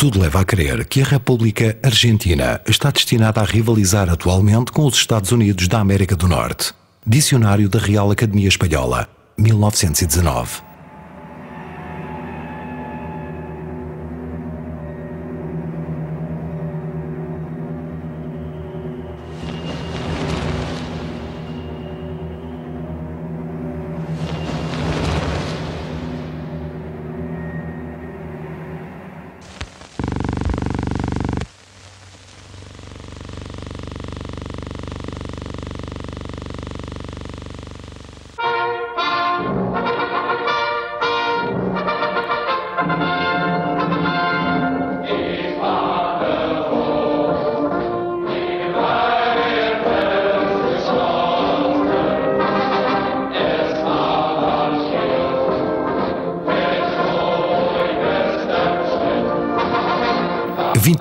Tudo leva a crer que a República Argentina está destinada a rivalizar atualmente com os Estados Unidos da América do Norte. Dicionário da Real Academia Espanhola, 1919.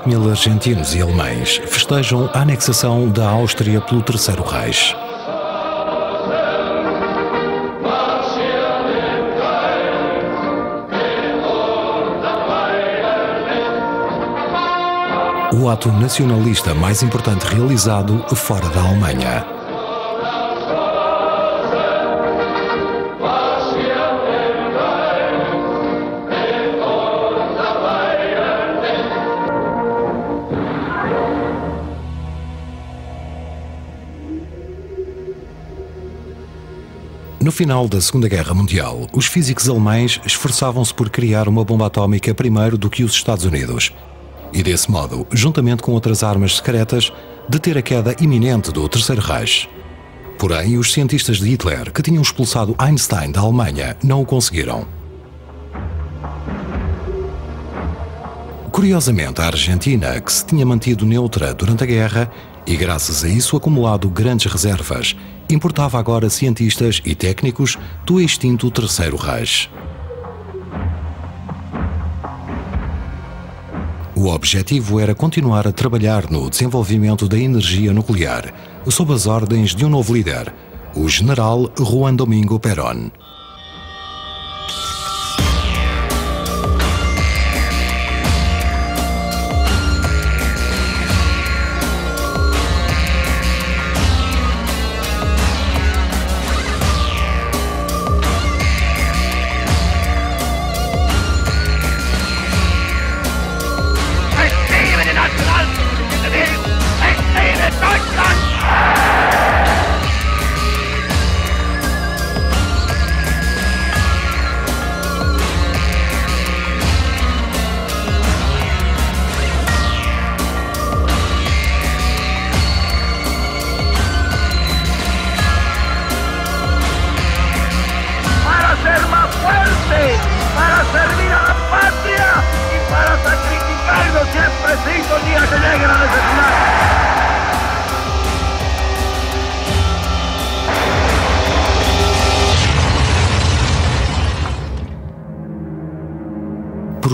Mil argentinos e alemães festejam a anexação da Áustria pelo Terceiro Reich. O ato nacionalista mais importante realizado fora da Alemanha. No final da Segunda Guerra Mundial, os físicos alemães esforçavam-se por criar uma bomba atómica primeiro do que os Estados Unidos. E desse modo, juntamente com outras armas secretas, deter a queda iminente do Terceiro Reich. Porém, os cientistas de Hitler, que tinham expulsado Einstein da Alemanha, não o conseguiram. Curiosamente, a Argentina, que se tinha mantido neutra durante a guerra e, graças a isso, acumulado grandes reservas importava agora cientistas e técnicos do extinto Terceiro Reich. O objetivo era continuar a trabalhar no desenvolvimento da energia nuclear, sob as ordens de um novo líder, o general Juan Domingo Perón.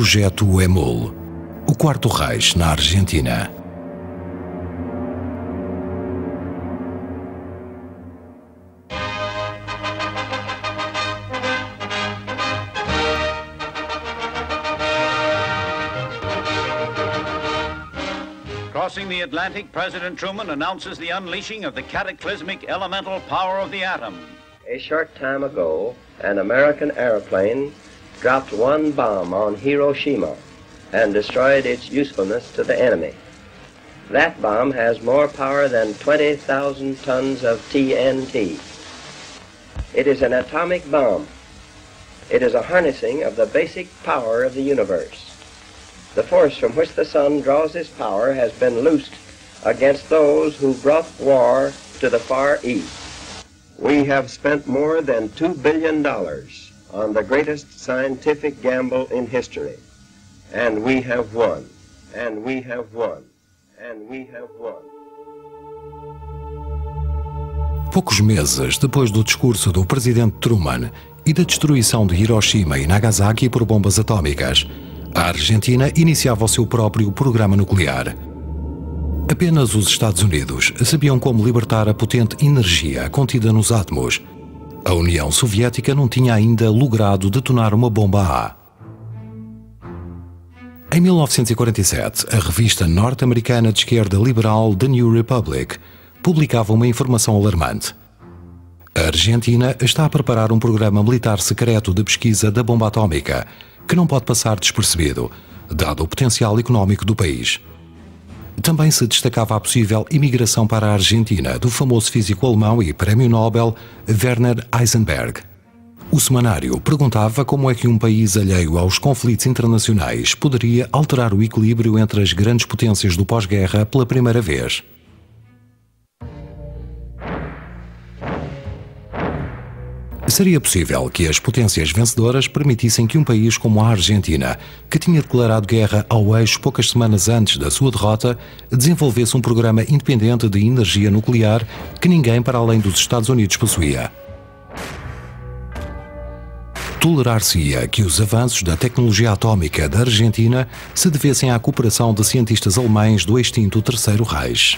Projeto EMUL, o quarto Reich na Argentina. Crossing the Atlantic, President Truman announces the unleashing of the cataclysmic elemental power of the atom. A short time ago, an American airplane dropped one bomb on Hiroshima and destroyed its usefulness to the enemy. That bomb has more power than 20,000 tons of TNT. It is an atomic bomb. It is a harnessing of the basic power of the universe. The force from which the sun draws its power has been loosed against those who brought war to the Far East. We have spent more than $2 billion on the greatest scientific gamble in history. And we have won. And we have won. And we have won. Poucos meses depois do discurso do presidente Truman e da destruição de Hiroshima e Nagasaki por bombas atômicas, a Argentina iniciava o seu próprio programa nuclear. Apenas os Estados Unidos sabiam como libertar a potente energia contida nos átomos a União Soviética não tinha ainda logrado detonar uma bomba A. Em 1947, a revista norte-americana de esquerda liberal The New Republic publicava uma informação alarmante. A Argentina está a preparar um programa militar secreto de pesquisa da bomba atómica, que não pode passar despercebido, dado o potencial económico do país. Também se destacava a possível imigração para a Argentina do famoso físico alemão e prémio Nobel Werner Heisenberg. O semanário perguntava como é que um país alheio aos conflitos internacionais poderia alterar o equilíbrio entre as grandes potências do pós-guerra pela primeira vez. Seria possível que as potências vencedoras permitissem que um país como a Argentina, que tinha declarado guerra ao eixo poucas semanas antes da sua derrota, desenvolvesse um programa independente de energia nuclear que ninguém para além dos Estados Unidos possuía. Tolerar-se-ia que os avanços da tecnologia atómica da Argentina se devessem à cooperação de cientistas alemães do extinto Terceiro Reich.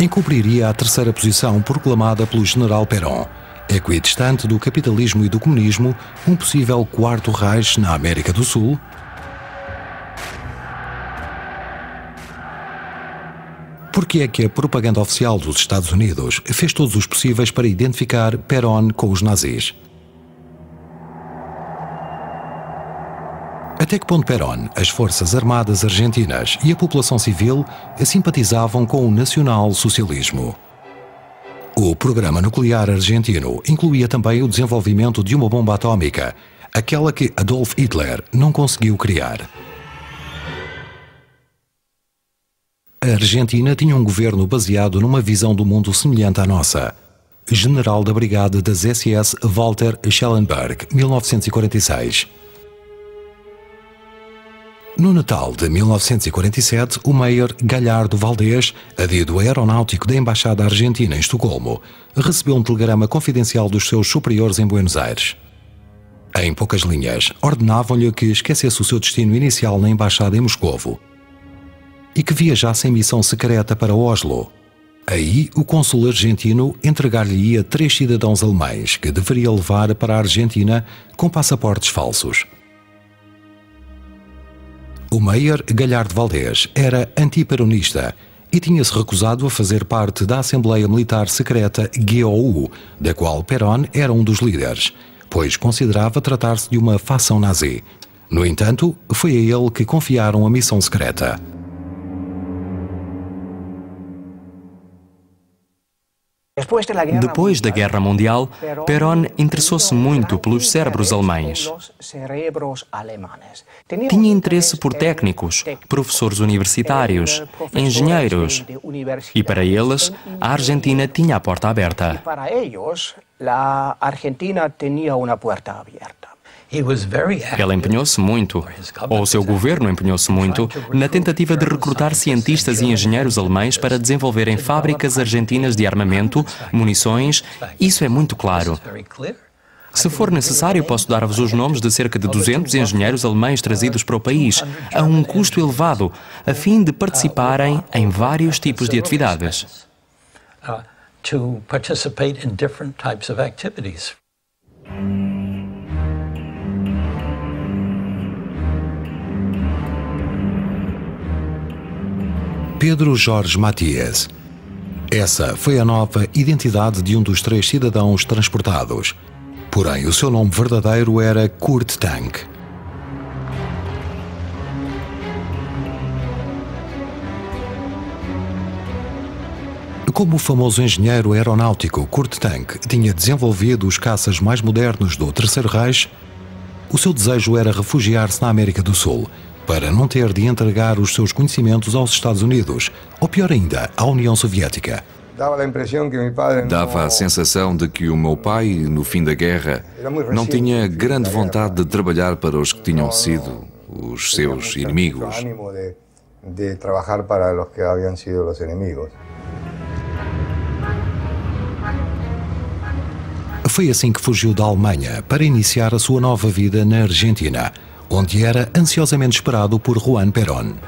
Encobriria a terceira posição proclamada pelo general Perón, equidistante do capitalismo e do comunismo, um possível quarto Reich na América do Sul, Porque é que a propaganda oficial dos Estados Unidos fez todos os possíveis para identificar Perón com os nazis? Até que ponto Perón, as Forças Armadas Argentinas e a população civil simpatizavam com o nacional-socialismo? O programa nuclear argentino incluía também o desenvolvimento de uma bomba atômica, aquela que Adolf Hitler não conseguiu criar. A Argentina tinha um governo baseado numa visão do mundo semelhante à nossa. General da Brigada das SS Walter Schellenberg, 1946. No Natal de 1947, o Mayor Galhardo Valdez, adido aeronáutico da Embaixada Argentina em Estocolmo, recebeu um telegrama confidencial dos seus superiores em Buenos Aires. Em poucas linhas, ordenavam-lhe que esquecesse o seu destino inicial na Embaixada em Moscovo e que viajasse em missão secreta para Oslo. Aí, o cônsul argentino entregar-lhe-ia três cidadãos alemães que deveria levar para a Argentina com passaportes falsos. O Meyer Galhardo Valdés era antiperonista e tinha-se recusado a fazer parte da Assembleia Militar Secreta GOU, da qual Perón era um dos líderes, pois considerava tratar-se de uma facção nazi. No entanto, foi a ele que confiaram a missão secreta. Depois da Guerra Mundial, Perón interessou-se muito pelos cérebros alemães. Tinha interesse por técnicos, professores universitários, engenheiros, e para eles, a Argentina tinha a porta aberta. a Argentina tinha uma porta aberta. Ele empenhou-se muito, ou o seu governo empenhou-se muito, na tentativa de recrutar cientistas e engenheiros alemães para desenvolverem fábricas argentinas de armamento, munições. Isso é muito claro. Se for necessário, posso dar-vos os nomes de cerca de 200 engenheiros alemães trazidos para o país, a um custo elevado, a fim de participarem em vários tipos de atividades. Uh, to participate in different types of activities. Pedro Jorge Matias. Essa foi a nova identidade de um dos três cidadãos transportados. Porém, o seu nome verdadeiro era Kurt Tank. Como o famoso engenheiro aeronáutico Kurt Tank tinha desenvolvido os caças mais modernos do Terceiro Reich, o seu desejo era refugiar-se na América do Sul para não ter de entregar os seus conhecimentos aos Estados Unidos, ou pior ainda, à União Soviética. Dava a sensação de que o meu pai, no fim da guerra, não tinha grande vontade de trabalhar para os que tinham sido os seus inimigos. Foi assim que fugiu da Alemanha para iniciar a sua nova vida na Argentina onde era ansiosamente esperado por Juan Perón.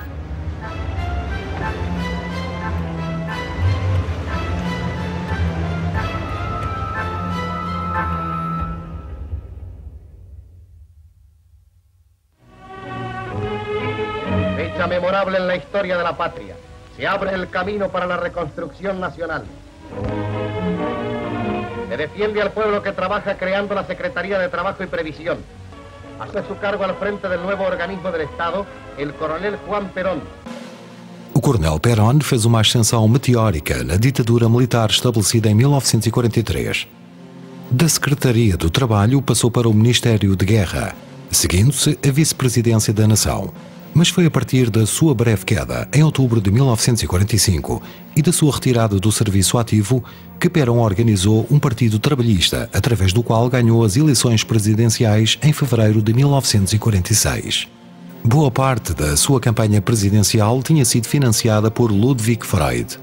Fecha memorable en la historia de la patria. Se abre el camino para la reconstrucción nacional. Se defiende al pueblo que trabaja creando la Secretaría de Trabajo y Previsión, Hace su cargo al frente del nuevo organismo del Estado el coronel Juan Perón. O Coronel Perón fez uma ascensão meteórica na ditadura militar estabelecida em 1943. Da Secretaria do Trabalho passou para o Ministério de Guerra, seguindo-se a vice-presidência da nação. Mas foi a partir da sua breve queda, em outubro de 1945, e da sua retirada do serviço ativo, que Perón organizou um partido trabalhista, através do qual ganhou as eleições presidenciais em fevereiro de 1946. Boa parte da sua campanha presidencial tinha sido financiada por Ludwig Freud.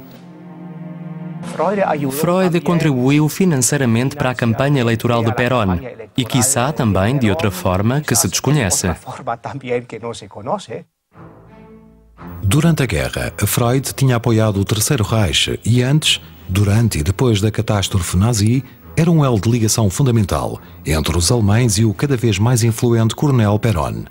Freud contribuiu financeiramente para a campanha eleitoral de Perón e, quiçá, também de outra forma que se desconhece. Durante a guerra, Freud tinha apoiado o Terceiro Reich e antes, durante e depois da catástrofe nazi, era um elo de ligação fundamental entre os alemães e o cada vez mais influente Coronel Perón.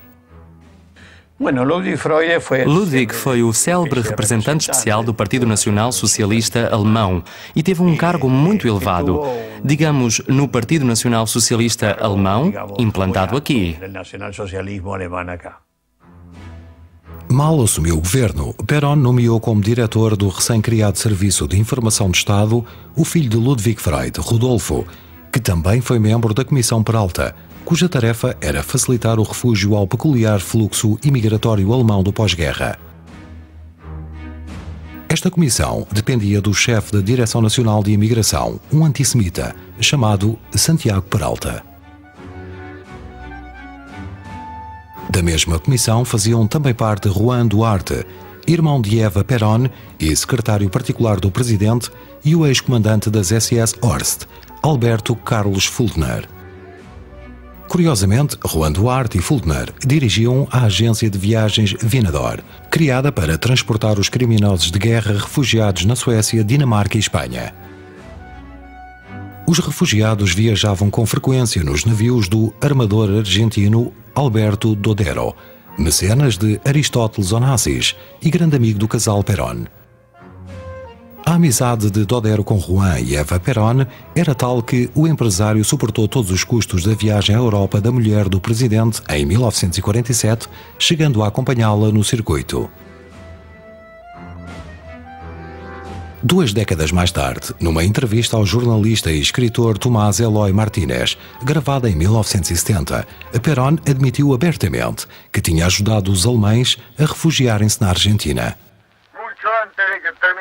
Ludwig foi o célebre representante especial do Partido Nacional Socialista Alemão e teve um cargo muito elevado, digamos, no Partido Nacional Socialista Alemão, implantado aqui. Mal assumiu o governo, Perón nomeou como diretor do recém-criado Serviço de Informação de Estado o filho de Ludwig Freud, Rodolfo, que também foi membro da Comissão Peralta cuja tarefa era facilitar o refúgio ao peculiar fluxo imigratório alemão do pós-guerra. Esta comissão dependia do chefe da Direção Nacional de Imigração, um antissemita, chamado Santiago Peralta. Da mesma comissão faziam também parte Juan Duarte, irmão de Eva Perón e secretário particular do presidente, e o ex-comandante das SS Horst, Alberto Carlos Fultner. Curiosamente, Juan Duarte e Fultner dirigiam a agência de viagens Vinador, criada para transportar os criminosos de guerra refugiados na Suécia, Dinamarca e Espanha. Os refugiados viajavam com frequência nos navios do armador argentino Alberto Dodero, mecenas de Aristóteles Onassis e grande amigo do casal Perón. A amizade de Dodero com Juan e Eva Perón era tal que o empresário suportou todos os custos da viagem à Europa da mulher do presidente em 1947, chegando a acompanhá-la no circuito. Duas décadas mais tarde, numa entrevista ao jornalista e escritor Tomás Eloy Martínez, gravada em 1970, Perón admitiu abertamente que tinha ajudado os alemães a refugiarem-se na Argentina.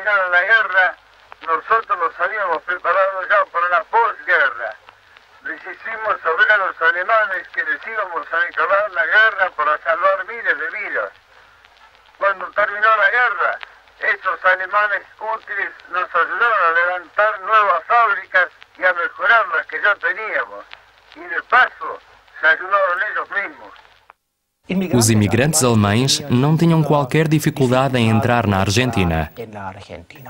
Terminara la guerra, nosotros nos habíamos preparado ya para la posguerra. Les hicimos saber a los alemanes que les íbamos a declarar la guerra para salvar miles de vidas. Cuando terminó la guerra, esos alemanes útiles nos ayudaron a levantar nuevas fábricas y a mejorar las que ya teníamos. Y de paso, se ayudaron ellos mismos. Os imigrantes alemães não tinham qualquer dificuldade em entrar na Argentina.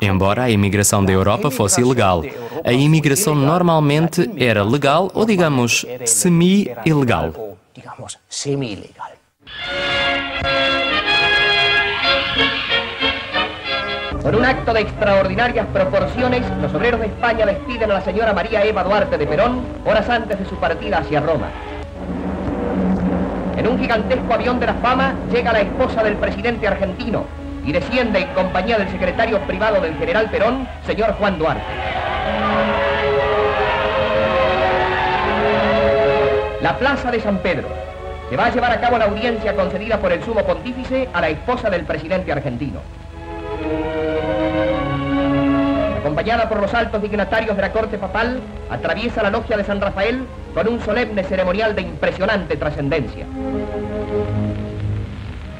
Embora a imigração da Europa fosse ilegal, a imigração normalmente era legal ou, digamos, semi-ilegal. Por un acto de extraordinarias proporciones, los obreros de España despiden a la María Eva Duarte de Perón horas antes de su partida hacia Roma. En un gigantesco avión de la fama llega la esposa del presidente argentino y desciende en compañía del secretario privado del general Perón, señor Juan Duarte. La Plaza de San Pedro. Se va a llevar a cabo la audiencia concedida por el sumo pontífice a la esposa del presidente argentino. acompañada por los altos dignatarios de la corte papal, atraviesa la logia de San Rafael con un solemne ceremonial de impresionante trascendencia.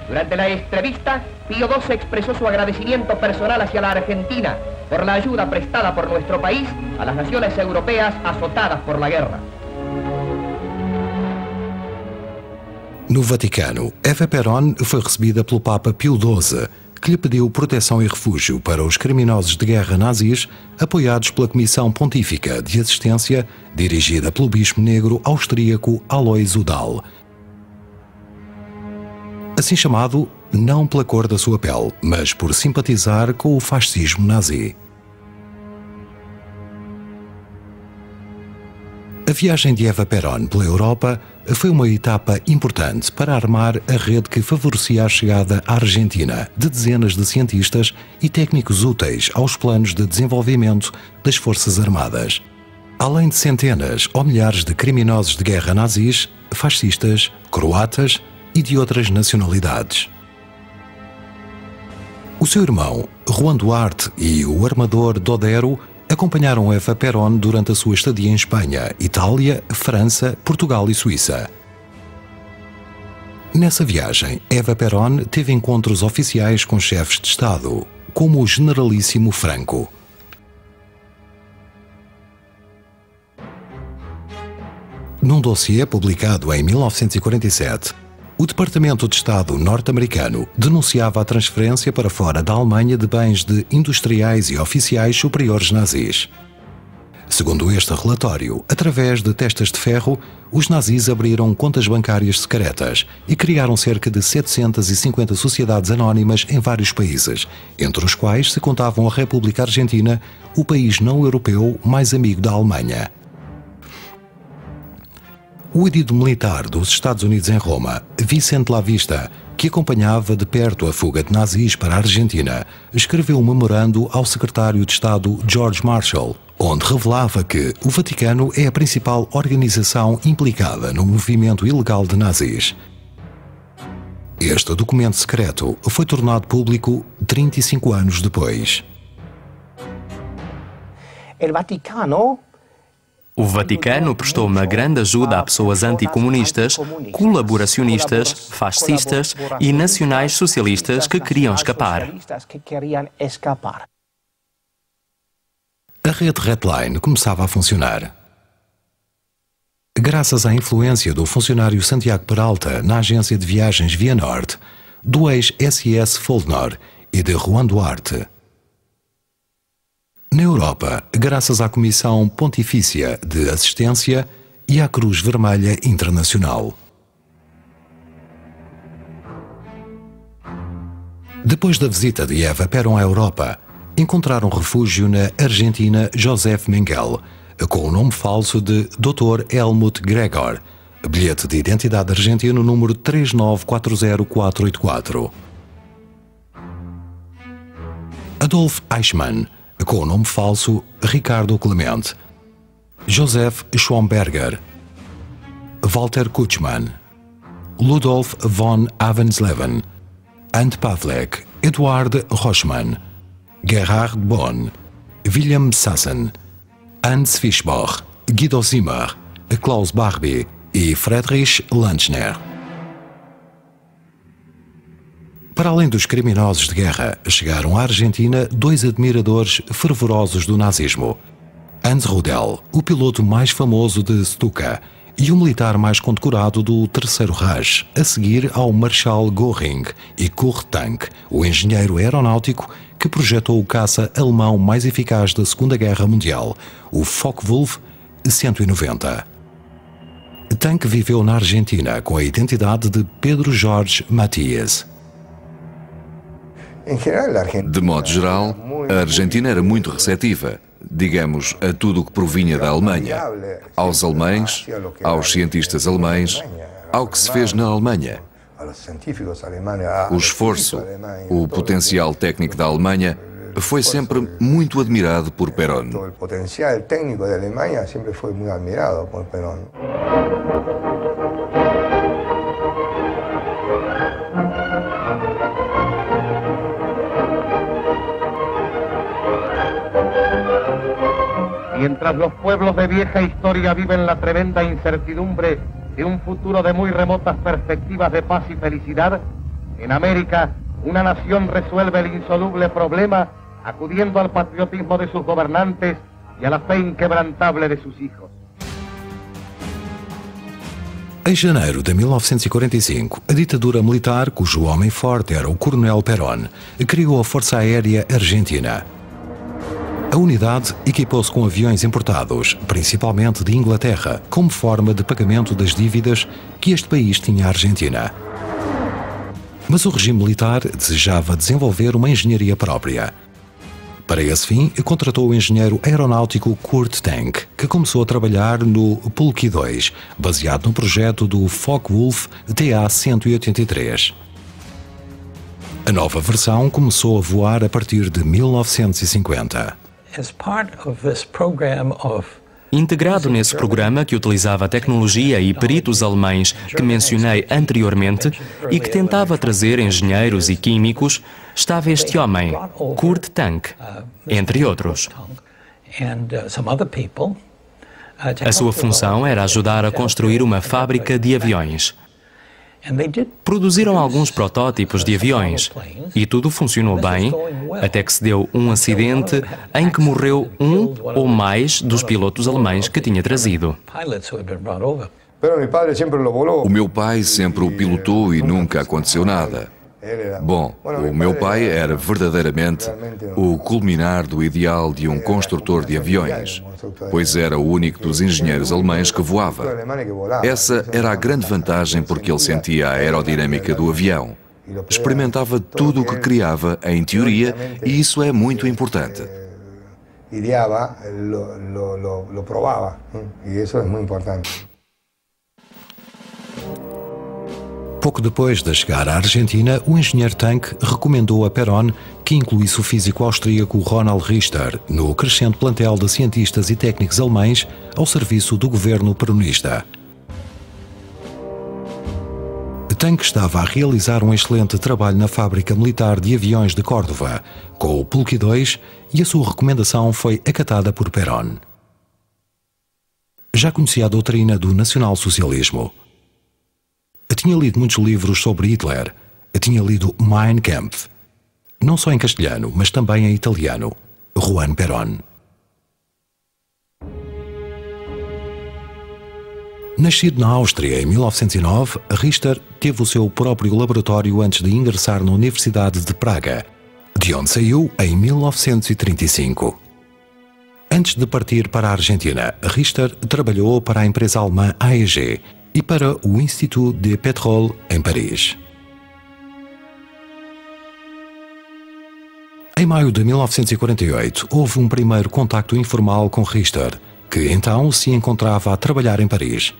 Durante la entrevista, Pío XII expresó su agradecimiento personal hacia la Argentina por la ayuda prestada por nuestro país a las naciones europeas azotadas por la guerra. No Vaticano, Eva Perón foi recebida pelo Papa Pio XII que lhe pediu proteção e refúgio para os criminosos de guerra nazis, apoiados pela Comissão Pontífica de Assistência, dirigida pelo bispo negro austríaco Alois Udal. Assim chamado, não pela cor da sua pele, mas por simpatizar com o fascismo nazi. A viagem de Eva Perón pela Europa foi uma etapa importante para armar a rede que favorecia a chegada à Argentina de dezenas de cientistas e técnicos úteis aos planos de desenvolvimento das Forças Armadas. Além de centenas ou milhares de criminosos de guerra nazis, fascistas, croatas e de outras nacionalidades. O seu irmão, Juan Duarte, e o armador Dodero acompanharam Eva Perón durante a sua estadia em Espanha, Itália, França, Portugal e Suíça. Nessa viagem, Eva Perón teve encontros oficiais com chefes de Estado, como o generalíssimo Franco. Num dossiê publicado em 1947, o Departamento de Estado norte-americano denunciava a transferência para fora da Alemanha de bens de industriais e oficiais superiores nazis. Segundo este relatório, através de testas de ferro, os nazis abriram contas bancárias secretas e criaram cerca de 750 sociedades anónimas em vários países, entre os quais se contavam a República Argentina, o país não europeu mais amigo da Alemanha. O edito militar dos Estados Unidos em Roma, Vicente Lavista, que acompanhava de perto a fuga de nazis para a Argentina, escreveu um memorando ao secretário de Estado George Marshall, onde revelava que o Vaticano é a principal organização implicada no movimento ilegal de nazis. Este documento secreto foi tornado público 35 anos depois. O Vaticano o Vaticano prestou uma grande ajuda a pessoas anticomunistas, colaboracionistas, fascistas e nacionais socialistas que queriam escapar. A rede Redline começava a funcionar. Graças à influência do funcionário Santiago Peralta na agência de viagens Via Norte, do ex-SS Foldnor e de Juan Duarte, na Europa, graças à Comissão Pontifícia de Assistência e à Cruz Vermelha Internacional. Depois da visita de Eva Perón à Europa, encontraram refúgio na Argentina Joseph Mengele, com o nome falso de Dr. Helmut Gregor, bilhete de identidade argentino número 3940484. Adolf Eichmann, com o nome falso Ricardo Clemente, Joseph Schwamberger, Walter Kutschmann, Ludolf von Avensleben, Ant Pavlek, Eduard Rochmann, Gerhard Bonn, William Sassen, Hans Fischbach, Guido Zimmer, Klaus Barbie e Friedrich Lanchner. Para além dos criminosos de guerra, chegaram à Argentina dois admiradores fervorosos do nazismo. Hans Rudel, o piloto mais famoso de Stuka, e o militar mais condecorado do Terceiro Reich, a seguir ao Marshal Göring e Kurt Tank, o engenheiro aeronáutico que projetou o caça alemão mais eficaz da Segunda Guerra Mundial, o Focke-Wulf 190. Tank viveu na Argentina com a identidade de Pedro Jorge Matias. De modo geral, a Argentina era muito receptiva, digamos, a tudo o que provinha da Alemanha, aos alemães, aos cientistas alemães, ao que se fez na Alemanha. O esforço, o potencial técnico da Alemanha foi sempre muito admirado por Perón. O potencial técnico da Alemanha sempre foi muito admirado por Perón. Mientras los pueblos de vieja historia viven la tremenda incertidumbre de un futuro de muy remotas perspectivas de paz y felicidad, en América una nación resuelve el insoluble problema acudiendo al patriotismo de sus gobernantes y a la fe inquebrantable de sus hijos. Em janeiro de 1945, a ditadura militar, cujo homem forte era o Coronel Perón, criou a Força Aérea Argentina. A unidade equipou-se com aviões importados, principalmente de Inglaterra, como forma de pagamento das dívidas que este país tinha à Argentina. Mas o regime militar desejava desenvolver uma engenharia própria. Para esse fim, contratou o engenheiro aeronáutico Kurt Tank, que começou a trabalhar no Pulky 2, baseado no projeto do Focke-Wulf TA-183. A nova versão começou a voar a partir de 1950. Integrado nesse programa que utilizava a tecnologia e peritos alemães que mencionei anteriormente e que tentava trazer engenheiros e químicos, estava este homem, Kurt Tank, entre outros. A sua função era ajudar a construir uma fábrica de aviões. Produziram alguns protótipos de aviões e tudo funcionou bem, até que se deu um acidente em que morreu um ou mais dos pilotos alemães que tinha trazido. O meu pai sempre o pilotou e nunca aconteceu nada. Bom, o meu pai era verdadeiramente o culminar do ideal de um construtor de aviões, pois era o único dos engenheiros alemães que voava. Essa era a grande vantagem porque ele sentia a aerodinâmica do avião. Experimentava tudo o que criava em teoria e isso é muito importante. Ideava, lo provava, e isso é muito importante. Pouco depois de chegar à Argentina, o engenheiro Tank recomendou a Perón que incluísse o físico austríaco Ronald Richter no crescente plantel de cientistas e técnicos alemães ao serviço do governo peronista. Tank estava a realizar um excelente trabalho na fábrica militar de aviões de Córdoba, com o Pulque 2, e a sua recomendação foi acatada por Perón. Já conhecia a doutrina do nacionalsocialismo. Tinha lido muitos livros sobre Hitler. Tinha lido Mein Kampf. Não só em castelhano, mas também em italiano. Juan Perón. Nascido na Áustria em 1909, Richter teve o seu próprio laboratório antes de ingressar na Universidade de Praga, de onde saiu em 1935. Antes de partir para a Argentina, Richter trabalhou para a empresa alemã AEG e para o Institut de Pétrole em Paris. Em maio de 1948, houve um primeiro contacto informal com Richter, que então se encontrava a trabalhar em Paris.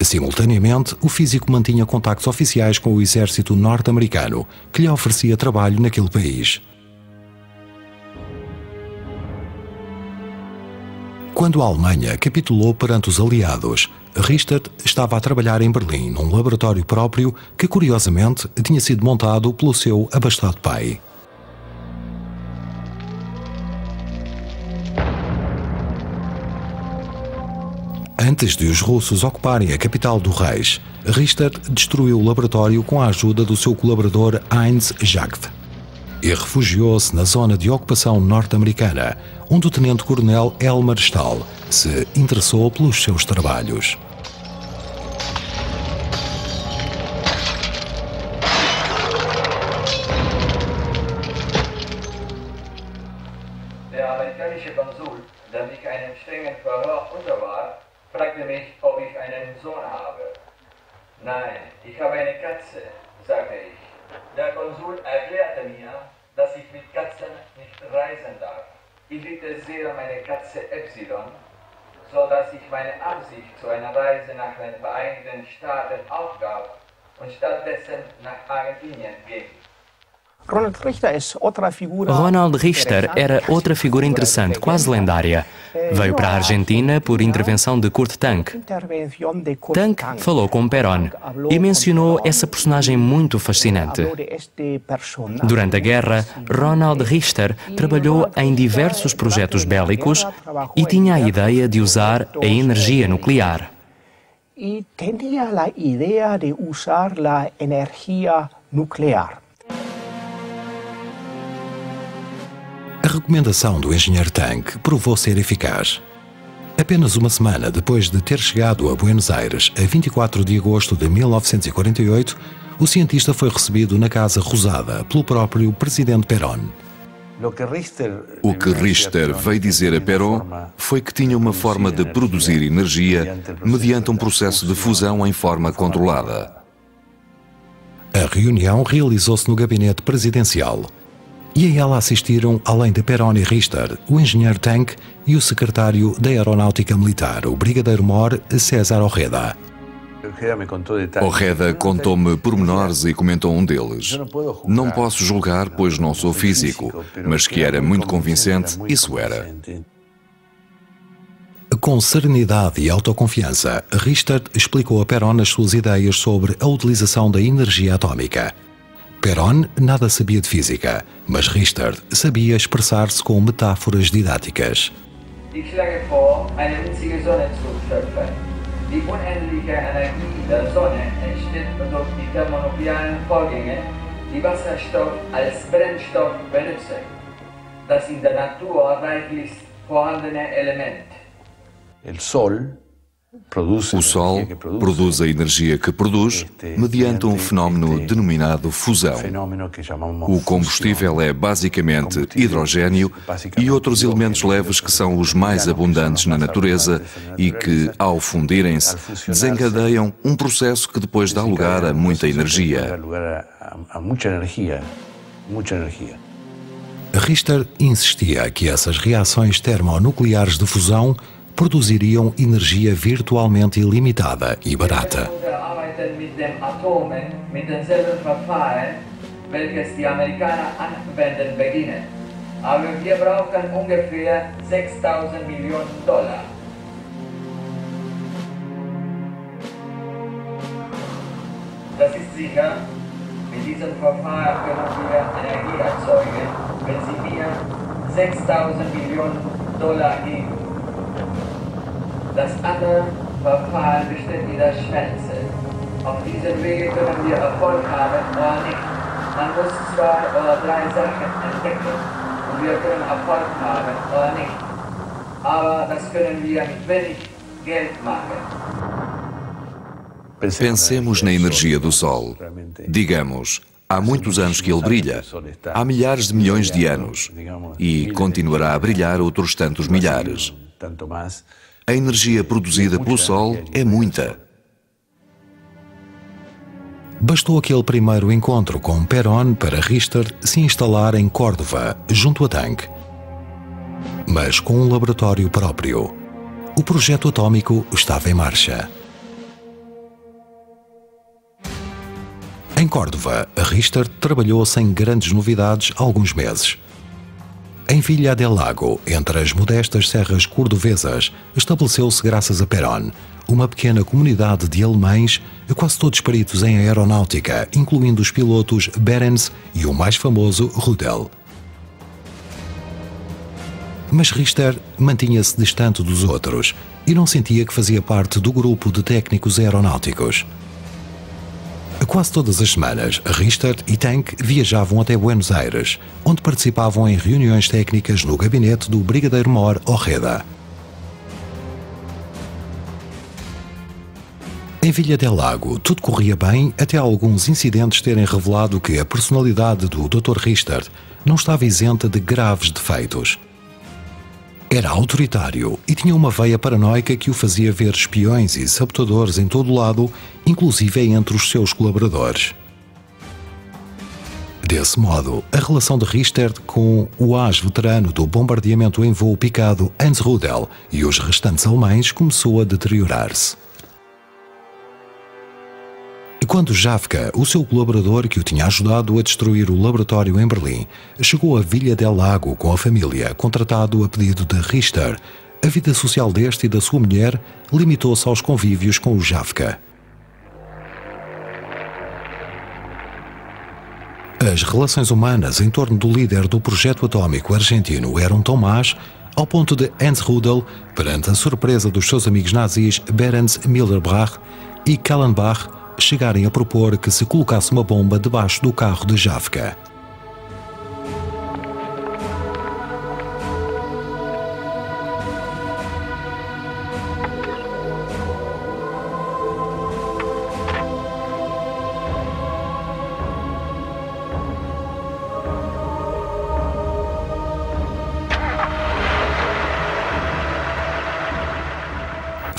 Simultaneamente, o físico mantinha contactos oficiais com o exército norte-americano, que lhe oferecia trabalho naquele país. Quando a Alemanha capitulou perante os aliados, Richter estava a trabalhar em Berlim num laboratório próprio que, curiosamente, tinha sido montado pelo seu abastado pai. Antes de os russos ocuparem a capital do Reich, Richter destruiu o laboratório com a ajuda do seu colaborador Heinz Jagd e refugiou-se na zona de ocupação norte-americana, onde o tenente-coronel Elmer Stahl se interessou pelos seus trabalhos. Ronald Richter era outra figura interessante, quase lendária. Veio para a Argentina por intervenção de Kurt Tank. Tank falou com Perón e mencionou essa personagem muito fascinante. Durante a guerra, Ronald Richter trabalhou em diversos projetos bélicos e tinha a ideia de usar a energia nuclear. E tinha a ideia de usar a energia nuclear. Recomendação do engenheiro Tank provou ser eficaz. Apenas uma semana depois de ter chegado a Buenos Aires, a 24 de agosto de 1948, o cientista foi recebido na Casa Rosada pelo próprio presidente Perón. O que Richter veio dizer a Perón foi que tinha uma forma de produzir energia mediante um processo de fusão em forma controlada. A reunião realizou-se no gabinete presidencial e a ela assistiram, além de Peroni Richter, o engenheiro Tank e o secretário da Aeronáutica Militar, o brigadeiro-mor César Orreda. Orreda contou-me pormenores e comentou um deles. Não posso julgar, pois não sou físico, mas que era muito convincente, isso era. Com serenidade e autoconfiança, Richter explicou a Perón as suas ideias sobre a utilização da energia atómica. Perón nada sabia de física, mas Richter sabia expressar-se com metáforas didáticas. Das in der Natur reichlich vorhandene Element. O Sol produz a energia que produz mediante um fenómeno denominado fusão. O combustível é basicamente hidrogênio e outros elementos leves que são os mais abundantes na natureza e que, ao fundirem-se, desencadeiam um processo que depois dá lugar a muita energia. Richter insistia que essas reações termonucleares de fusão produziriam energia virtualmente ilimitada e barata. ungefähr 6000 Millionen Dollar. Das ist sicher, mit diesem Verfahren können wir Energie erzeugen, wenn Sie mir 6000 Millionen Dollar geben. Das besteht in der Schwänze. Auf diesem Wege können wir Erfolg haben oder nicht. Man muss zwei oder drei Sachen entdecken und wir können Erfolg haben oder nicht. Aber das können wir mit wenig Geld machen. Pensemos na energia do Sol. Digamos, há muitos anos que ele brilha, há milhares de milhões de anos, e continuará a brilhar outros tantos milhares. A energia produzida pelo Sol é muita. Bastou aquele primeiro encontro com Perón para Richter se instalar em Córdoba, junto a Tank. Mas com um laboratório próprio. O projeto atômico estava em marcha. Em Córdoba, Richter trabalhou sem grandes novidades alguns meses. Em Villa del Lago, entre as modestas serras cordovesas, estabeleceu-se, graças a Perón, uma pequena comunidade de alemães, quase todos peritos em aeronáutica, incluindo os pilotos Behrens e o mais famoso Rudel. Mas Richter mantinha-se distante dos outros e não sentia que fazia parte do grupo de técnicos aeronáuticos. Quase todas as semanas, Richter e Tank viajavam até Buenos Aires, onde participavam em reuniões técnicas no gabinete do Brigadeiro-Mor Orreda. Em Vila del Lago, tudo corria bem até alguns incidentes terem revelado que a personalidade do Dr. Richter não estava isenta de graves defeitos. Era autoritário e tinha uma veia paranoica que o fazia ver espiões e sabotadores em todo lado, inclusive entre os seus colaboradores. Desse modo, a relação de Richter com o as veterano do bombardeamento em voo picado Hans Rudel e os restantes alemães começou a deteriorar-se. Quando Javka, o seu colaborador que o tinha ajudado a destruir o laboratório em Berlim, chegou a Villa del Lago com a família, contratado a pedido de Richter, a vida social deste e da sua mulher limitou-se aos convívios com o Javka. As relações humanas em torno do líder do projeto atômico argentino eram tão más ao ponto de Hans Rudel, perante a surpresa dos seus amigos nazis Behrens Milderbach e Kallenbach, chegarem a propor que se colocasse uma bomba debaixo do carro de Javka.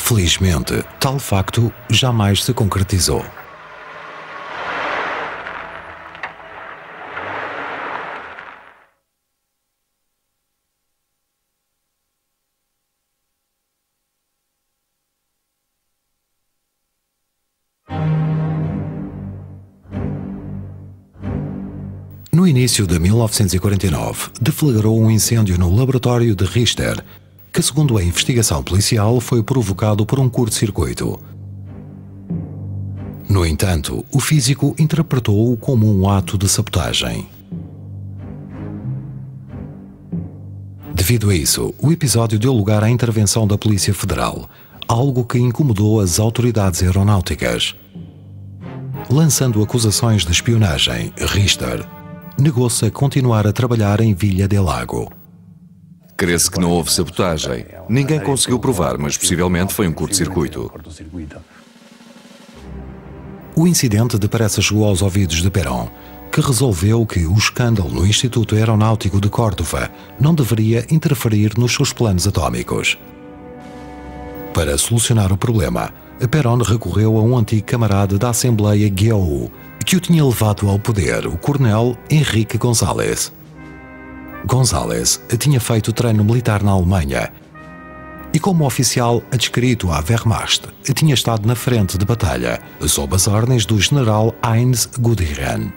Felizmente, tal facto jamais se concretizou. No início de 1949, deflagrou um incêndio no laboratório de Richter, que, segundo a investigação policial, foi provocado por um curto-circuito. No entanto, o físico interpretou-o como um ato de sabotagem. Devido a isso, o episódio deu lugar à intervenção da Polícia Federal, algo que incomodou as autoridades aeronáuticas. Lançando acusações de espionagem, Richter negou-se a continuar a trabalhar em Vilha del Lago. Crê-se que não houve sabotagem. Ninguém conseguiu provar, mas possivelmente foi um curto-circuito. O incidente depressa chegou aos ouvidos de Perón, que resolveu que o escândalo no Instituto Aeronáutico de Córdoba não deveria interferir nos seus planos atômicos. Para solucionar o problema, Perón recorreu a um antigo camarada da Assembleia GEU, que o tinha levado ao poder, o coronel Henrique González. González tinha feito treino militar na Alemanha e, como oficial adscrito à Wehrmacht, tinha estado na frente de batalha, sob as ordens do general Heinz Guderian.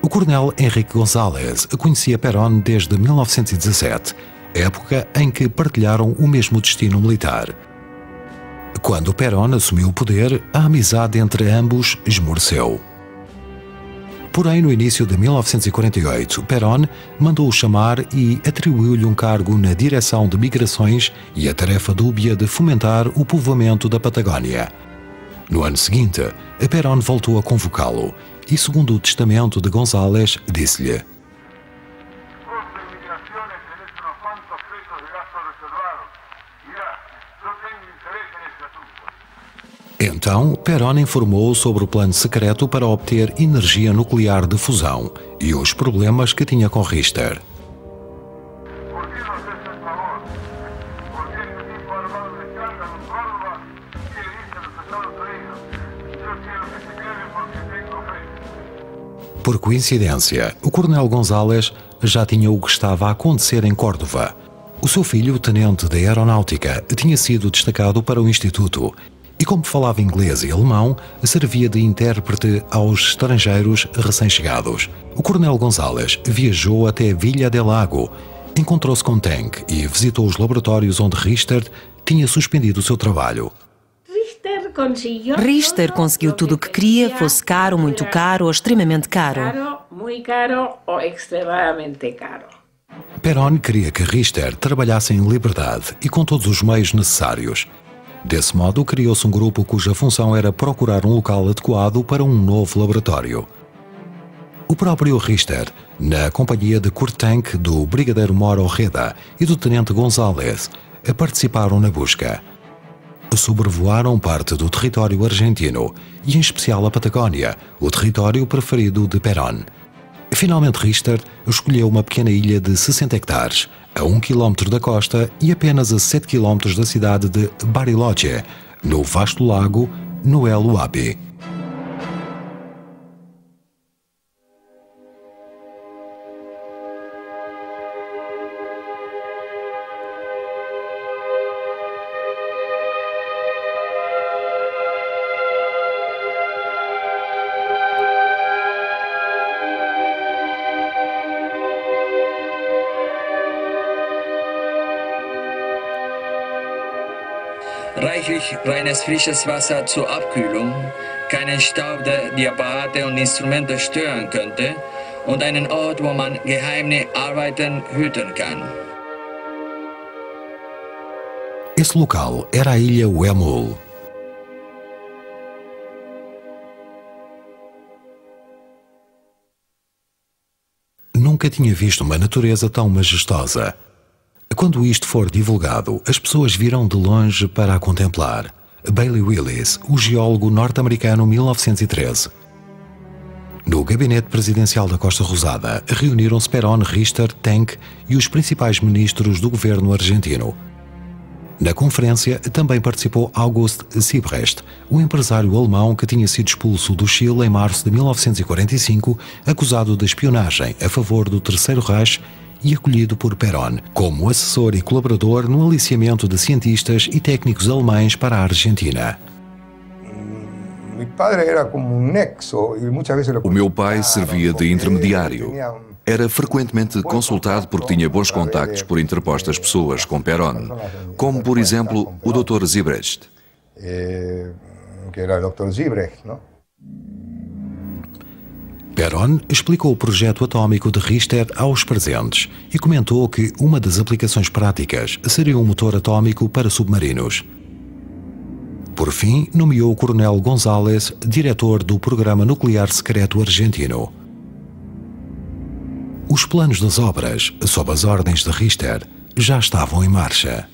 O coronel Henrique González conhecia Perón desde 1917, época em que partilharam o mesmo destino militar. Quando Perón assumiu o poder, a amizade entre ambos esmoreceu. Porém, no início de 1948, Perón mandou-o chamar e atribuiu-lhe um cargo na direção de migrações e a tarefa dúbia de fomentar o povoamento da Patagónia. No ano seguinte, Perón voltou a convocá-lo e, segundo o testamento de González, disse-lhe Então, Perón informou sobre o plano secreto para obter energia nuclear de fusão e os problemas que tinha com Richter. Por coincidência, o Coronel González já tinha o que estava a acontecer em Córdoba. O seu filho, tenente da Aeronáutica, tinha sido destacado para o Instituto e, como falava inglês e alemão, servia de intérprete aos estrangeiros recém-chegados. O Coronel González viajou até Villa del Lago, encontrou-se com Tank e visitou os laboratórios onde Richter tinha suspendido o seu trabalho. Richter conseguiu tudo o que queria, fosse caro, muito caro ou extremamente caro. Perón queria que Richter trabalhasse em liberdade e com todos os meios necessários. Desse modo, criou-se um grupo cuja função era procurar um local adequado para um novo laboratório. O próprio Richter, na companhia de Kurt Tank, do Brigadeiro Moro Reda e do Tenente González, participaram na busca. Sobrevoaram parte do território argentino e, em especial, a Patagónia, o território preferido de Perón. Finalmente, Richter escolheu uma pequena ilha de 60 hectares, a 1 km da costa e apenas a 7 km da cidade de Bariloche, no vasto lago Noel Uapi. Reines frisches Wasser zur Abkühlung, keinen Staub, der die Apparate und Instrumente stören könnte und einen Ort, wo man geheime Arbeiten hüten kann. Esse local era a ilha Wemul. Nunca tinha visto uma natureza tão majestosa. Quando isto for divulgado, as pessoas virão de longe para a contemplar. Bailey Willis, o geólogo norte-americano 1913. No gabinete presidencial da Costa Rosada, reuniram-se Perón, Richter, Tank e os principais ministros do governo argentino. Na conferência também participou August Siebrecht, o empresário alemão que tinha sido expulso do Chile em março de 1945, acusado de espionagem a favor do Terceiro Reich e acolhido por Perón como assessor e colaborador no aliciamento de cientistas e técnicos alemães para a Argentina. O meu pai servia de intermediário. Era frequentemente consultado porque tinha bons contactos por interpostas pessoas com Perón, como por exemplo o Dr. Zibrecht. Que era o Dr. Zibrecht, não? Perón explicou o projeto atômico de Richter aos presentes e comentou que uma das aplicações práticas seria um motor atômico para submarinos. Por fim, nomeou o Coronel González diretor do Programa Nuclear Secreto Argentino. Os planos das obras, sob as ordens de Richter, já estavam em marcha.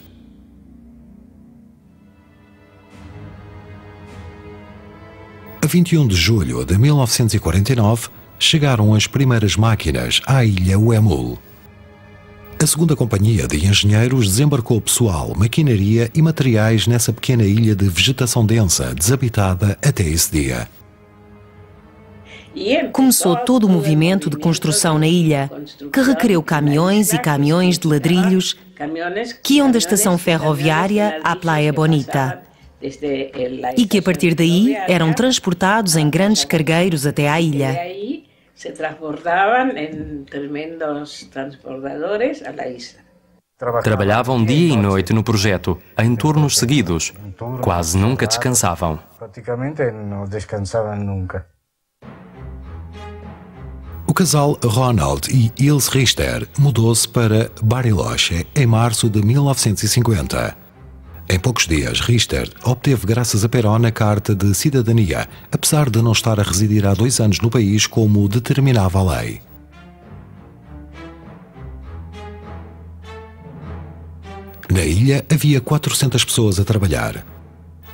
A 21 de julho de 1949, chegaram as primeiras máquinas à ilha Uemul. A segunda companhia de engenheiros desembarcou pessoal, maquinaria e materiais nessa pequena ilha de vegetação densa, desabitada até esse dia. Começou todo o movimento de construção na ilha, que requereu caminhões e caminhões de ladrilhos que iam da estação ferroviária à Praia Bonita e que a partir daí eram transportados em grandes cargueiros até à ilha. Se transbordavam em tremendos transportadores à isla. Trabalhavam dia e noite no projeto, em turnos seguidos. Quase nunca descansavam. Praticamente não descansavam nunca. O casal Ronald e Ilse Richter mudou-se para Bariloche em março de 1950. Em poucos dias, Richter obteve, graças a Perón, a carta de cidadania, apesar de não estar a residir há dois anos no país como determinava a lei. Na ilha havia 400 pessoas a trabalhar.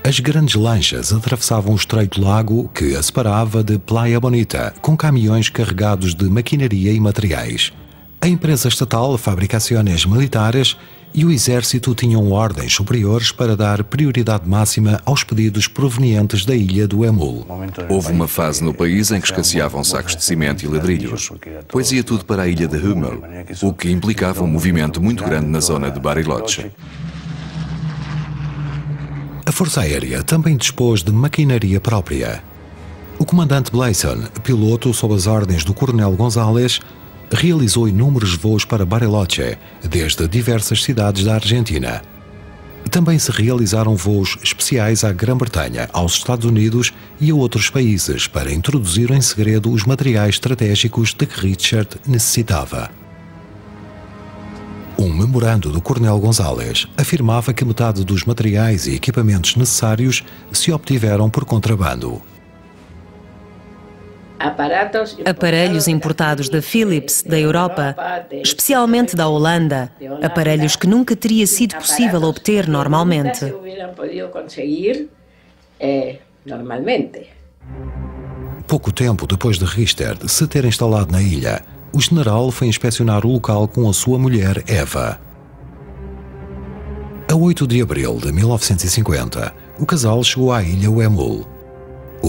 As grandes lanchas atravessavam o estreito lago que a separava de Playa Bonita, com caminhões carregados de maquinaria e materiais. A empresa estatal Fabricaciones Militares e o Exército tinham ordens superiores para dar prioridade máxima aos pedidos provenientes da ilha do Emul. Houve uma fase no país em que escasseavam sacos de cimento e ladrilhos, pois ia tudo para a ilha de Hummel, o que implicava um movimento muito grande na zona de Bariloche. A Força Aérea também dispôs de maquinaria própria. O comandante Blayson, piloto sob as ordens do Coronel González, realizou inúmeros voos para Bariloche, desde diversas cidades da Argentina. Também se realizaram voos especiais à Grã-Bretanha, aos Estados Unidos e a outros países para introduzir em segredo os materiais estratégicos de que Richard necessitava. Um memorando do Coronel González afirmava que metade dos materiais e equipamentos necessários se obtiveram por contrabando. Aparelhos importados da Philips, da Europa, especialmente da Holanda, aparelhos que nunca teria sido possível obter normalmente. Pouco tempo depois de Richter se ter instalado na ilha, o general foi inspecionar o local com a sua mulher Eva. A 8 de abril de 1950, o casal chegou à ilha Wemul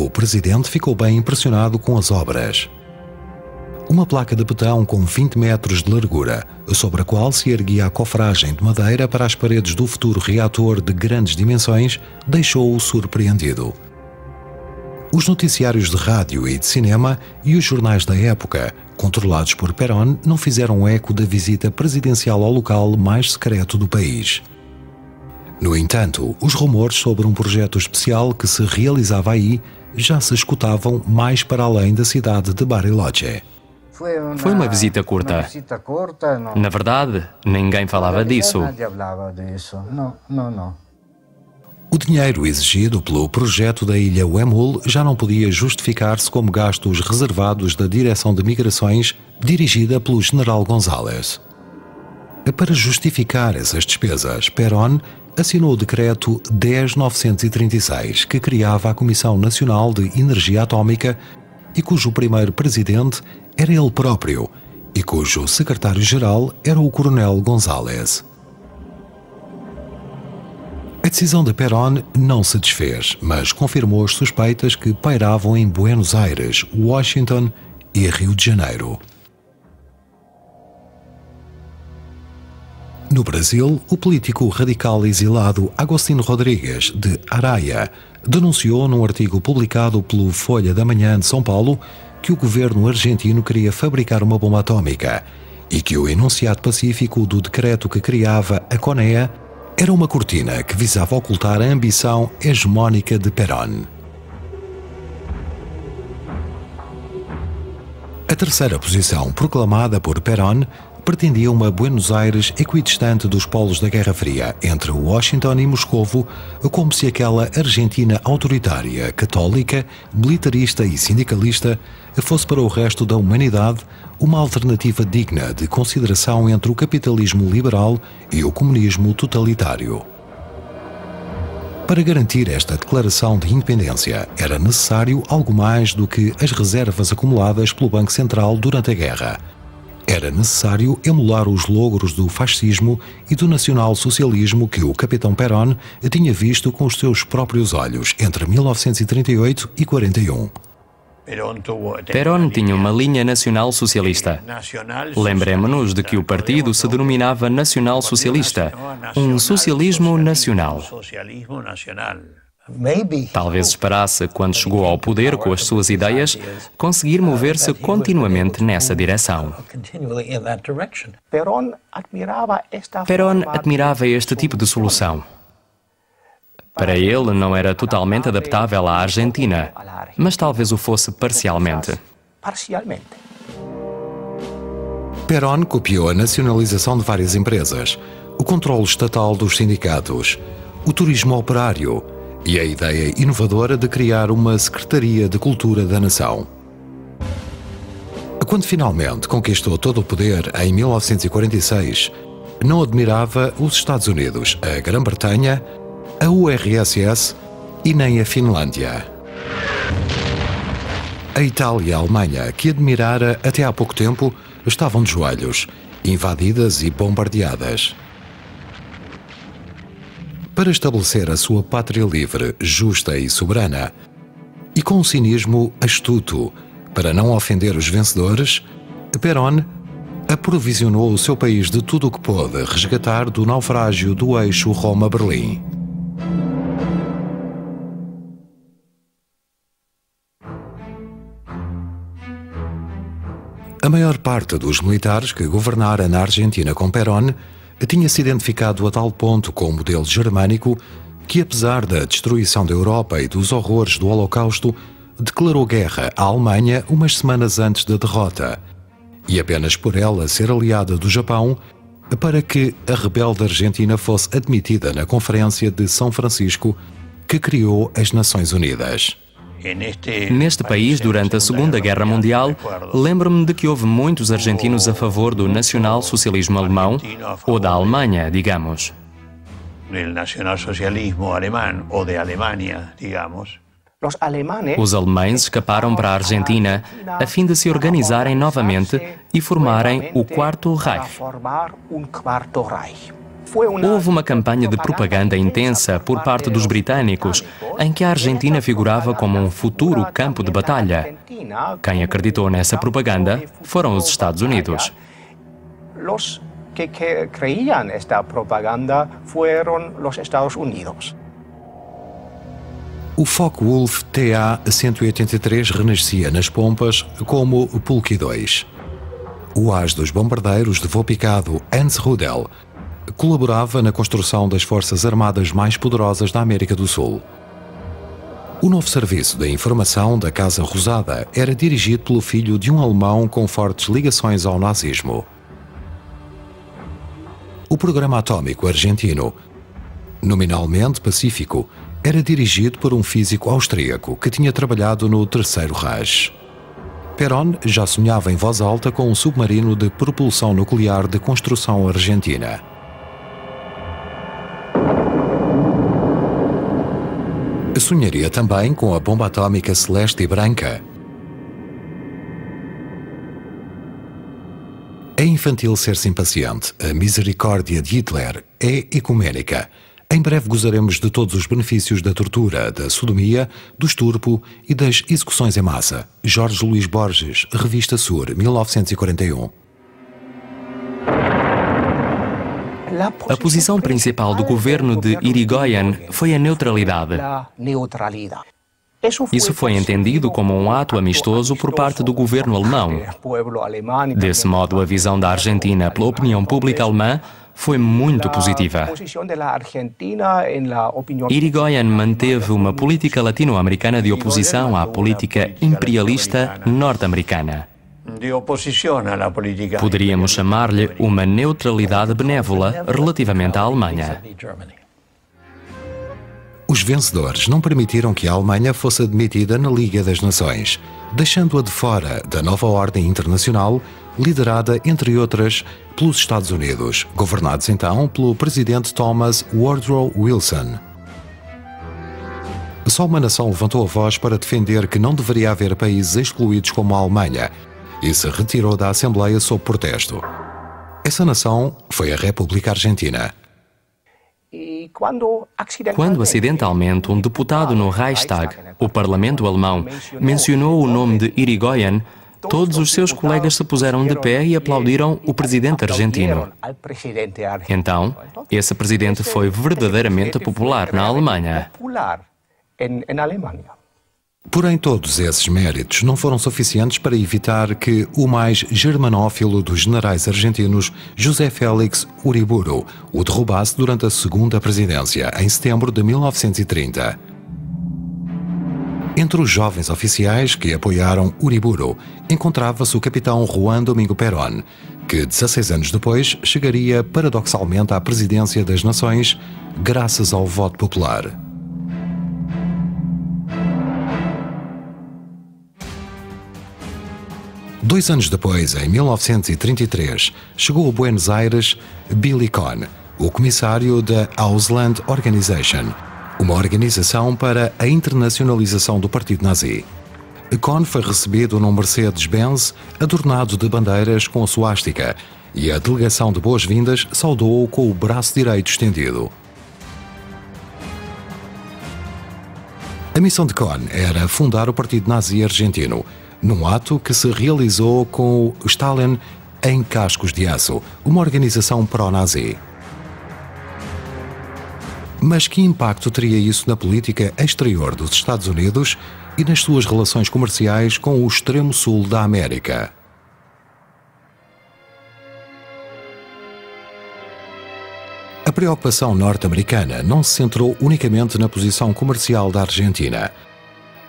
o presidente ficou bem impressionado com as obras. Uma placa de betão com 20 metros de largura, sobre a qual se erguia a cofragem de madeira para as paredes do futuro reator de grandes dimensões, deixou-o surpreendido. Os noticiários de rádio e de cinema e os jornais da época, controlados por Perón, não fizeram eco da visita presidencial ao local mais secreto do país. No entanto, os rumores sobre um projeto especial que se realizava aí já se escutavam mais para além da cidade de Bariloche. Foi uma visita curta. Na verdade, ninguém falava disso. O dinheiro exigido pelo projeto da ilha Wemul já não podia justificar-se como gastos reservados da Direção de Migrações dirigida pelo General González. Para justificar essas despesas, Perón assinou o decreto 10936, que criava a Comissão Nacional de Energia Atômica e cujo primeiro presidente era ele próprio e cujo secretário-geral era o Coronel González. A decisão de Perón não se desfez, mas confirmou as suspeitas que pairavam em Buenos Aires, Washington e Rio de Janeiro. No Brasil, o político radical exilado Agostinho Rodrigues, de Araia, denunciou num artigo publicado pelo Folha da Manhã de São Paulo que o governo argentino queria fabricar uma bomba atômica e que o enunciado pacífico do decreto que criava a CONEA era uma cortina que visava ocultar a ambição hegemónica de Perón. A terceira posição proclamada por Perón pretendia uma Buenos Aires equidistante dos polos da Guerra Fria entre Washington e Moscovo, como se aquela Argentina autoritária, católica, militarista e sindicalista fosse para o resto da humanidade uma alternativa digna de consideração entre o capitalismo liberal e o comunismo totalitário. Para garantir esta declaração de independência, era necessário algo mais do que as reservas acumuladas pelo Banco Central durante a guerra era necessário emular os logros do fascismo e do nacional-socialismo que o capitão Perón tinha visto com os seus próprios olhos entre 1938 e 41. Perón tinha uma linha nacional-socialista. Lembremos-nos de que o partido se denominava nacional-socialista, um socialismo nacional. Talvez esperasse, quando chegou ao poder com as suas ideias, conseguir mover-se continuamente nessa direção. Perón admirava este tipo de solução. Para ele, não era totalmente adaptável à Argentina, mas talvez o fosse parcialmente. Perón copiou a nacionalização de várias empresas, o controle estatal dos sindicatos, o turismo operário e a ideia inovadora de criar uma Secretaria de Cultura da Nação. Quando finalmente conquistou todo o poder em 1946, não admirava os Estados Unidos, a Grã-Bretanha, a URSS e nem a Finlândia. A Itália e a Alemanha, que admirara até há pouco tempo, estavam de joelhos, invadidas e bombardeadas para estabelecer a sua pátria livre, justa e soberana, e com um cinismo astuto para não ofender os vencedores, Perón aprovisionou o seu país de tudo o que pôde resgatar do naufrágio do eixo Roma-Berlim. A maior parte dos militares que governaram na Argentina com Perón tinha-se identificado a tal ponto com o modelo germânico que, apesar da destruição da Europa e dos horrores do Holocausto, declarou guerra à Alemanha umas semanas antes da derrota, e apenas por ela ser aliada do Japão, para que a rebelde Argentina fosse admitida na Conferência de São Francisco que criou as Nações Unidas. Neste país, durante a Segunda Guerra Mundial, lembro-me de que houve muitos argentinos a favor do nacional-socialismo alemão, ou da Alemanha, digamos. Os alemães escaparam para a Argentina a fim de se organizarem novamente e formarem o Quarto Reich. Houve uma campanha de propaganda intensa por parte dos britânicos, em que a Argentina figurava como um futuro campo de batalha. Quem acreditou nessa propaganda foram os Estados Unidos. Os que creían esta propaganda fueron los Estados Unidos. O Focke-Wulf TA-183 renascia nas pompas como o Pulky 2. O as dos bombardeiros de voo picado Hans Rudel colaborava na construção das forças armadas mais poderosas da América do Sul. O novo serviço de informação da Casa Rosada era dirigido pelo filho de um alemão com fortes ligações ao nazismo. O programa atômico argentino, nominalmente pacífico, era dirigido por um físico austríaco que tinha trabalhado no Terceiro Reich. Perón já sonhava em voz alta com um submarino de propulsão nuclear de construção argentina. Sonharia também com a bomba atômica celeste e branca. É infantil ser-se impaciente. A misericórdia de Hitler é ecumênica. Em breve gozaremos de todos os benefícios da tortura, da sodomia, do estupro e das execuções em massa. Jorge Luís Borges, Revista Sur, 1941. A posição principal do governo de Irigoyen foi a neutralidade. Isso foi entendido como um ato amistoso por parte do governo alemão. Desse modo, a visão da Argentina pela opinião pública alemã foi muito positiva. Irigoyen manteve uma política latino-americana de oposição à política imperialista norte-americana. Poderíamos chamar-lhe uma neutralidade benévola relativamente à Alemanha. Os vencedores não permitiram que a Alemanha fosse admitida na Liga das Nações, deixando-a de fora da nova ordem internacional, liderada, entre outras, pelos Estados Unidos, governados então pelo presidente Thomas Woodrow Wilson. Só uma nação levantou a voz para defender que não deveria haver países excluídos como a Alemanha e se retirou da Assembleia sob protesto. Essa nação foi a República Argentina. Quando acidentalmente um deputado no Reichstag, o parlamento alemão, mencionou o nome de Irigoyen, todos os seus colegas se puseram de pé e aplaudiram o presidente argentino. Então, esse presidente foi verdadeiramente popular na Alemanha. Porém, todos esses méritos não foram suficientes para evitar que o mais germanófilo dos generais argentinos, José Félix Uriburu, o derrubasse durante a segunda presidência, em setembro de 1930. Entre os jovens oficiais que apoiaram Uriburu encontrava-se o capitão Juan Domingo Perón, que 16 anos depois chegaria paradoxalmente à presidência das Nações graças ao voto popular. Dois anos depois, em 1933, chegou a Buenos Aires Billy Cohn, o comissário da Ausland Organization, uma organização para a internacionalização do Partido Nazi. Cohn foi recebido num Mercedes-Benz adornado de bandeiras com a suástica e a delegação de boas-vindas saudou-o com o braço direito estendido. A missão de Cohn era fundar o Partido Nazi Argentino, num ato que se realizou com o Stalin em Cascos de Aço, uma organização pró-nazi. Mas que impacto teria isso na política exterior dos Estados Unidos e nas suas relações comerciais com o extremo sul da América? A preocupação norte-americana não se centrou unicamente na posição comercial da Argentina.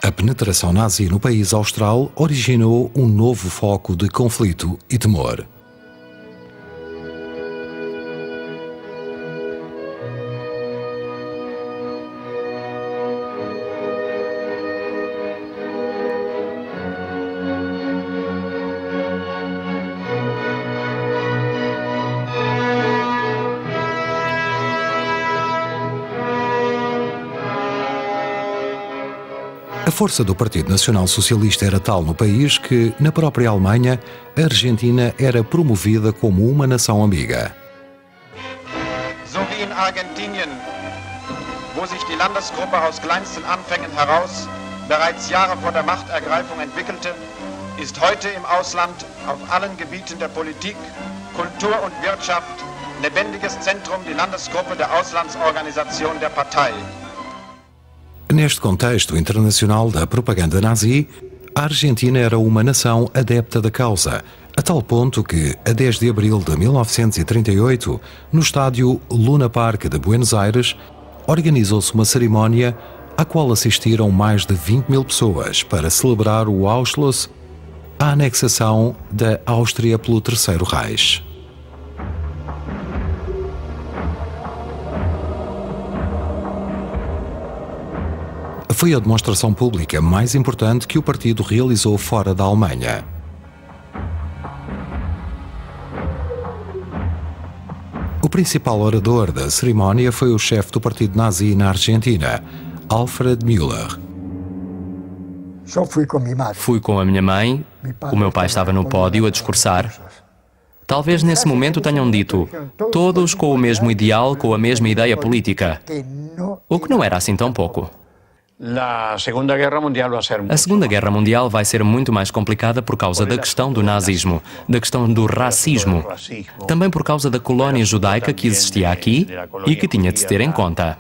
A penetração nazi no país austral originou um novo foco de conflito e temor. A força do Partido Nacional Socialista era tal no país que, na própria Alemanha, a Argentina era promovida como uma nação amiga. So wie in Argentinien, wo sich die Landesgruppe aus kleinsten Anfängen heraus bereits Jahre vor der Machtergreifung entwickelte, ist heute im Ausland auf allen Gebieten der Politik, Kultur und Wirtschaft lebendiges Zentrum die Landesgruppe der Auslandsorganisation der Partei. Neste contexto internacional da propaganda nazi, a Argentina era uma nação adepta da causa, a tal ponto que, a 10 de abril de 1938, no estádio Luna Park de Buenos Aires, organizou-se uma cerimónia à qual assistiram mais de 20 mil pessoas para celebrar o Auschwitz, a anexação da Áustria pelo Terceiro Reich. Foi a demonstração pública mais importante que o partido realizou fora da Alemanha. O principal orador da cerimónia foi o chefe do partido nazi na Argentina, Alfred Müller. Fui com a minha mãe, o meu pai estava no pódio a discursar. Talvez nesse momento tenham dito, todos com o mesmo ideal, com a mesma ideia política. O que não era assim tão pouco. A Segunda Guerra Mundial vai ser muito mais complicada por causa da questão do nazismo, da questão do racismo, também por causa da colónia judaica que existia aqui e que tinha de se ter em conta.